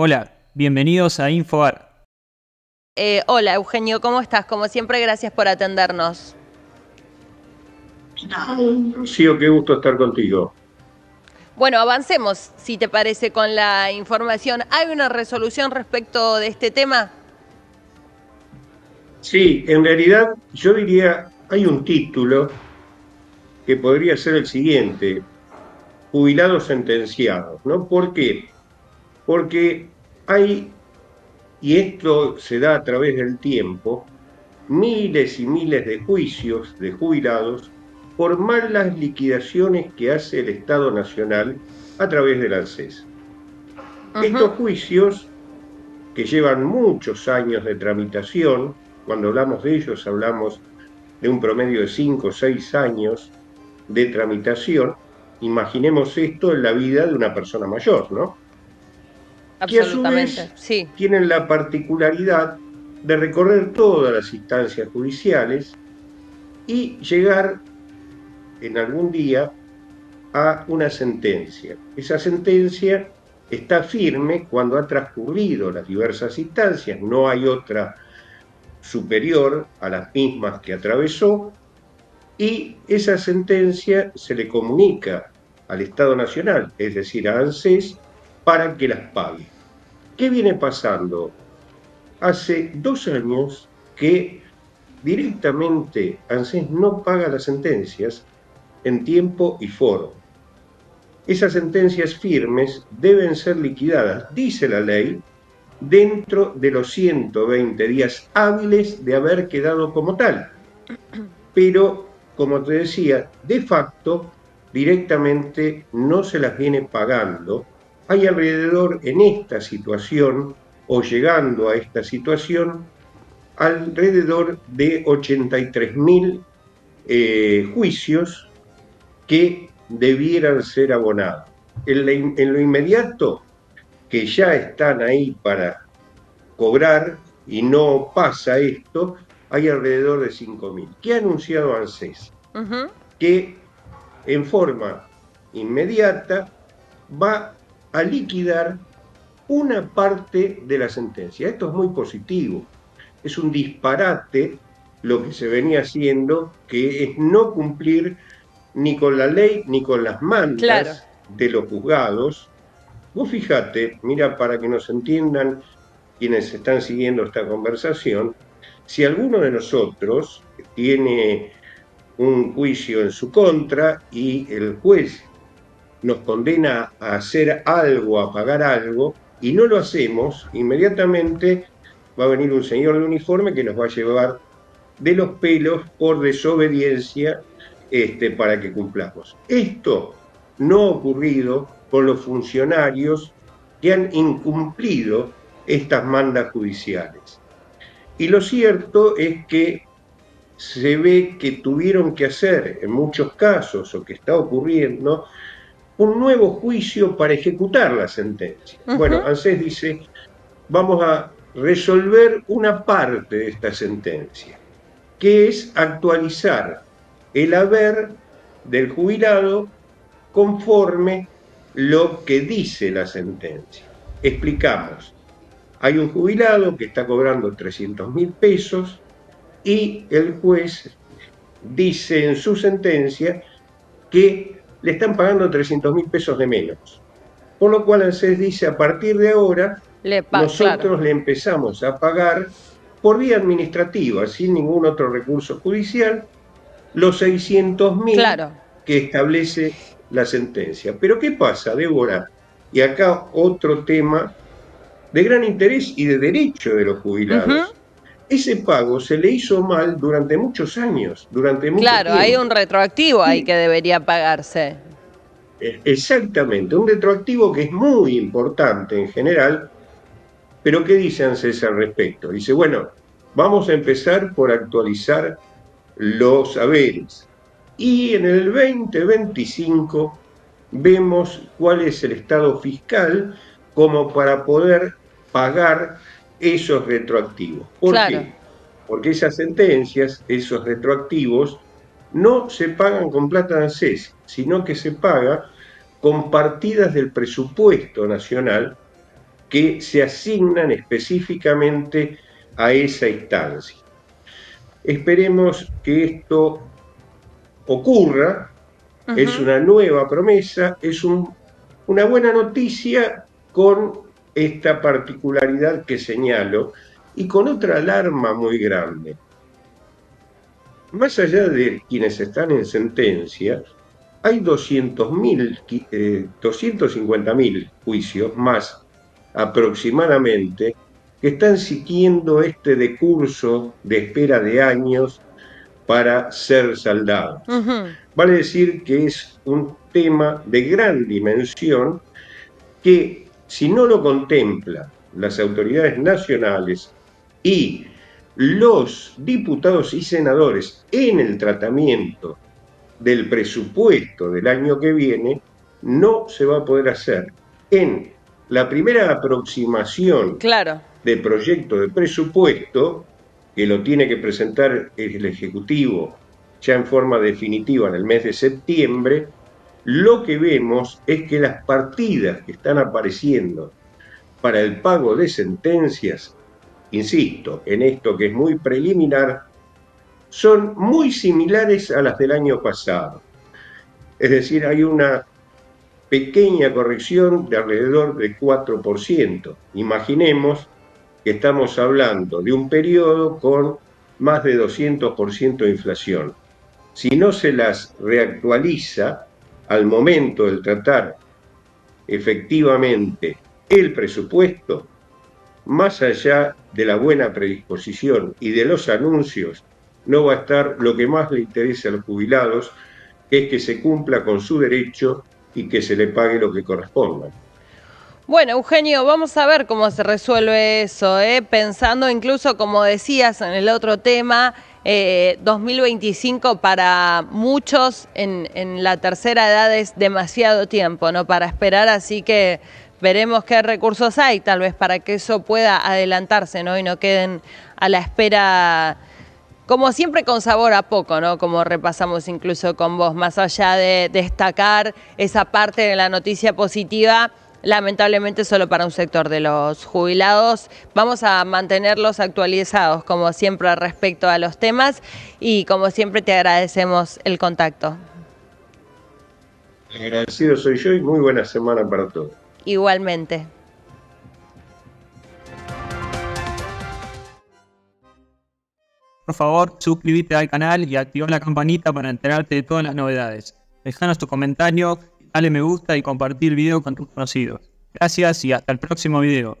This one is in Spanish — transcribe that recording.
Hola, bienvenidos a InfoAR. Eh, hola Eugenio, ¿cómo estás? Como siempre, gracias por atendernos. Rocío, qué gusto estar contigo. Bueno, avancemos, si te parece, con la información. ¿Hay una resolución respecto de este tema? Sí, en realidad yo diría, hay un título que podría ser el siguiente, jubilados sentenciados, ¿no? ¿Por qué? Porque hay, y esto se da a través del tiempo, miles y miles de juicios de jubilados por malas liquidaciones que hace el Estado Nacional a través del ANSES. Estos juicios, que llevan muchos años de tramitación, cuando hablamos de ellos hablamos de un promedio de 5 o 6 años de tramitación, imaginemos esto en la vida de una persona mayor, ¿no? Que a su vez sí. tienen la particularidad de recorrer todas las instancias judiciales y llegar en algún día a una sentencia. Esa sentencia está firme cuando ha transcurrido las diversas instancias, no hay otra superior a las mismas que atravesó, y esa sentencia se le comunica al Estado Nacional, es decir, a ANSES, para que las pague. ¿Qué viene pasando? Hace dos años que directamente ANSES no paga las sentencias en tiempo y foro. Esas sentencias firmes deben ser liquidadas, dice la ley, dentro de los 120 días hábiles de haber quedado como tal. Pero, como te decía, de facto directamente no se las viene pagando hay alrededor en esta situación, o llegando a esta situación, alrededor de 83.000 eh, juicios que debieran ser abonados. En, en, lo inmediato, que ya están ahí para cobrar y no pasa esto, hay alrededor de 5.000. ¿Qué ha anunciado ANSES? Que en forma inmediata va a liquidar una parte de la sentencia. Esto es muy positivo. Es un disparate lo que se venía haciendo, que es no cumplir ni con la ley ni con las mandas de los juzgados. Vos fíjate, mira, para que nos entiendan quienes están siguiendo esta conversación, si alguno de nosotros tiene un juicio en su contra y el juez nos condena a hacer algo, a pagar algo, y no lo hacemos, inmediatamente va a venir un señor de uniforme que nos va a llevar de los pelos por desobediencia este, para que cumplamos. Esto no ha ocurrido con los funcionarios que han incumplido estas mandas judiciales. Y lo cierto es que se ve que tuvieron que hacer en muchos casos, o que está ocurriendo, un nuevo juicio para ejecutar la sentencia. Bueno, ANSES dice, vamos a resolver una parte de esta sentencia, que es actualizar el haber del jubilado conforme lo que dice la sentencia. Explicamos, hay un jubilado que está cobrando 300 mil pesos y el juez dice en su sentencia que le están pagando 300 mil pesos de menos. Por lo cual ANSES dice, a partir de ahora, nosotros le empezamos a pagar por vía administrativa, sin ningún otro recurso judicial, los 600 mil que establece la sentencia. Pero ¿qué pasa, Débora? Y acá otro tema de gran interés y de derecho de los jubilados ese pago se le hizo mal durante muchos años, durante mucho Claro, hay un retroactivo ahí que debería pagarse. E, exactamente, un retroactivo que es muy importante en general, pero ¿qué dice ANSES al respecto? Dice, bueno, vamos a empezar por actualizar los saberes. Y en el 2025 vemos cuál es el estado fiscal como para poder pagar esos retroactivos. ¿Por qué? Porque esas sentencias, esos retroactivos, no se pagan con plata de ANSES, sino que se paga con partidas del presupuesto nacional que se asignan específicamente a esa instancia. Esperemos que esto ocurra, es una nueva promesa, es una buena noticia con esta particularidad que señalo y con otra alarma muy grande. Más allá de quienes están en sentencia, hay 200.000, 250.000 eh, juicios más aproximadamente que están siguiendo este decurso de espera de años para ser saldados. Vale decir que es un tema de gran dimensión que si no lo contemplan las autoridades nacionales y los diputados y senadores en el tratamiento del presupuesto del año que viene, no se va a poder hacer. En la primera aproximación claro. de proyecto de presupuesto, que lo tiene que presentar el Ejecutivo ya en forma definitiva en el mes de septiembre, lo que vemos es que las partidas que están apareciendo para el pago de sentencias, insisto, en esto que es muy preliminar, son muy similares a las del año pasado. Es decir, hay una pequeña corrección de alrededor del 4%. Imaginemos que estamos hablando de un periodo con más de 200% de inflación. Si no se las reactualiza al momento de tratar efectivamente el presupuesto, más allá de la buena predisposición y de los anuncios, no va a estar lo que más le interesa a los jubilados, que es que se cumpla con su derecho y que se le pague lo que corresponda. Bueno, Eugenio, vamos a ver cómo se resuelve eso, ¿eh? pensando incluso, como decías en el otro tema, 2025 eh, para muchos en, en, la tercera edad es demasiado tiempo, ¿no? Para esperar, así que veremos qué recursos hay, tal vez para que eso pueda adelantarse, ¿no? Y no queden a la espera como siempre con sabor a poco, ¿no? Como repasamos incluso con vos, más allá de destacar esa parte de la noticia positiva, lamentablemente solo para un sector de los jubilados. Vamos a mantenerlos actualizados, como siempre, respecto a los temas y como siempre te agradecemos el contacto. Agradecido soy yo y muy buena semana para todos. Igualmente. Por favor, suscríbete al canal y activa la campanita para enterarte de todas las novedades. Déjanos tu comentario, dale me gusta y compartir el video con tus conocidos. Gracias y hasta el próximo video.